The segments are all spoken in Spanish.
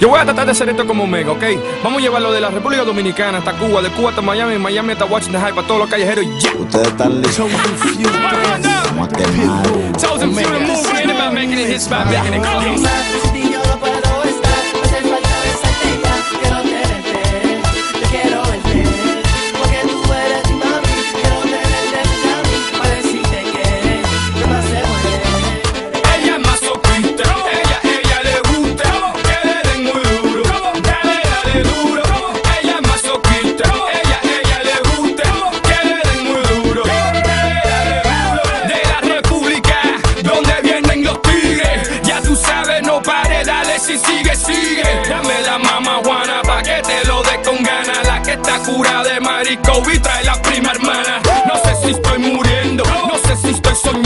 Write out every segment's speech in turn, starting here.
Yo voy a tratar de hacer esto como Omega, ¿ok? Vamos a llevarlo de la República Dominicana hasta Cuba, de Cuba hasta Miami, Miami hasta Washington High, para todos los callejeros. Ustedes están listos. Fury move, making it, by making it.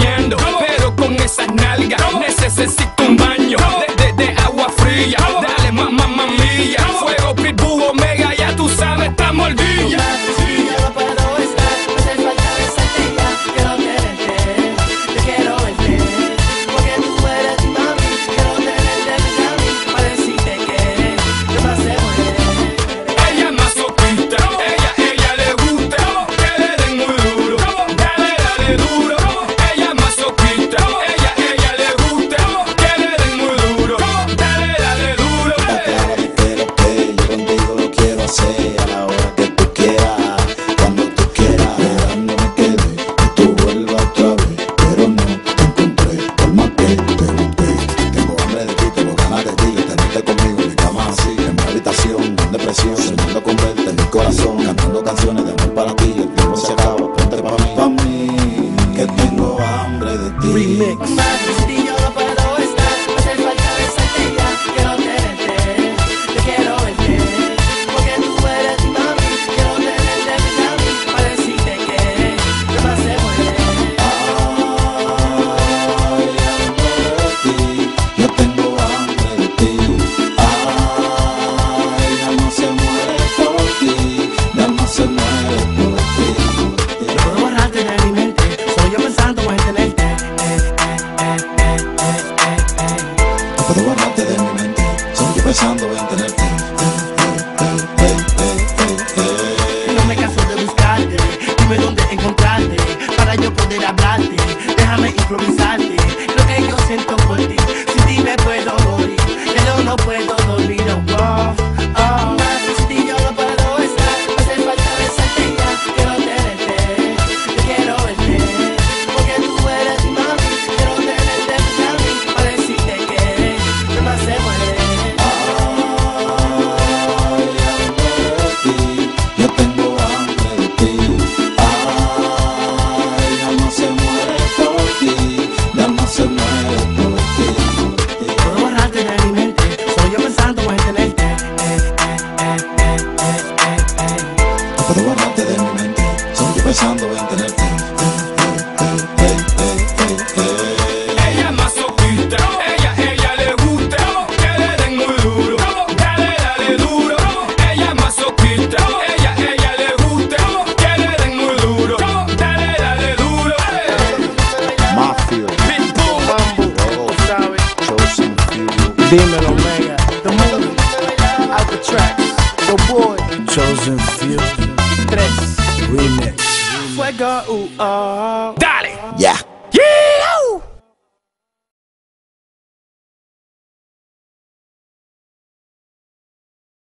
mierda. siento por ti. pensando en tenerte got ooh ah. Uh. uh.